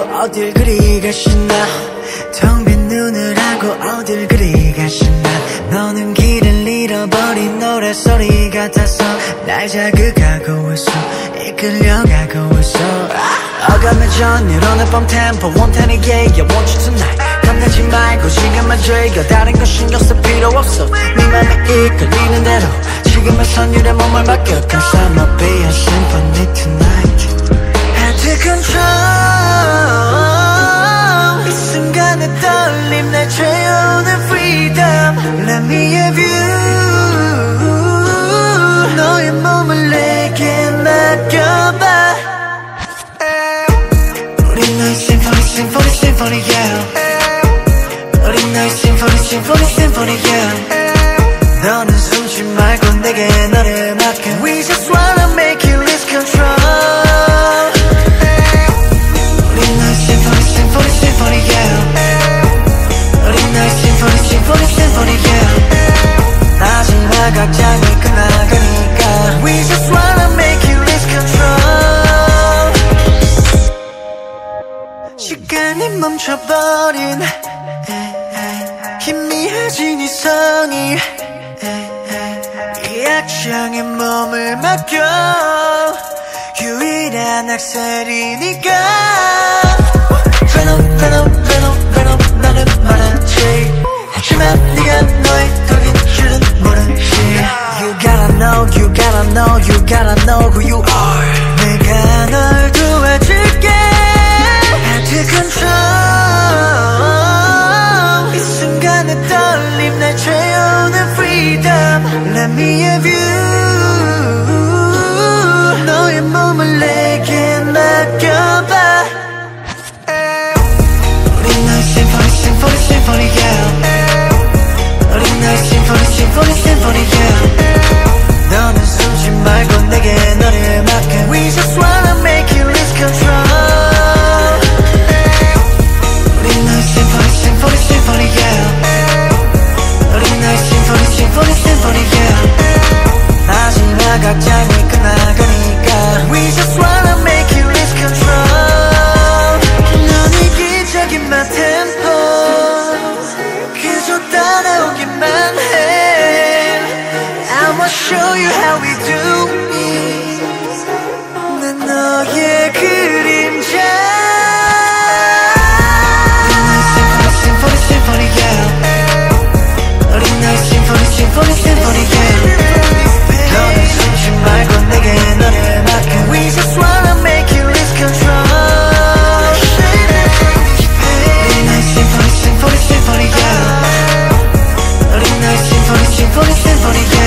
어딜 그리 가시나? 텅 빈 눈을 하고 어딜 그리 가시나? 너는 길을 잃어버린 노래소리 같아서 날 자극하고 있어. 이끌려가고 있어. 어감해져 늘어나 밤 템포 원탄이 yeah I want you tonight. 겁내지 말고 시간만 즐겨. 다른 거 신경 쓸 필요 없어. 네 맘에 이끌리는 대로. 지금의 선율에 몸을 맡겨. Cause I'ma be a symphony tonight to control 이 순간의 떨림 날 채우는 freedom Let me have you 너의 몸을 내게 맡겨봐 우린 너의 symphony symphony symphony yeah 멈춰버린 희미해진 이성이 이 악장에 몸을 맡겨 유일한 악셀이니까 Venom, Venom, Venom, Venom 나는 말하지 하지만 네가 너의 독인 줄은 모르지 You gotta know, you gotta know, you gotta know who you are 내가 널 도와 Let me have you 너의 몸을 내게 맡겨봐 우린 날 symphony symphony symphony girl 우린 날 symphony symphony symphony girl 너는 숨지 말고 내게 너를 맡겨 We just run 소리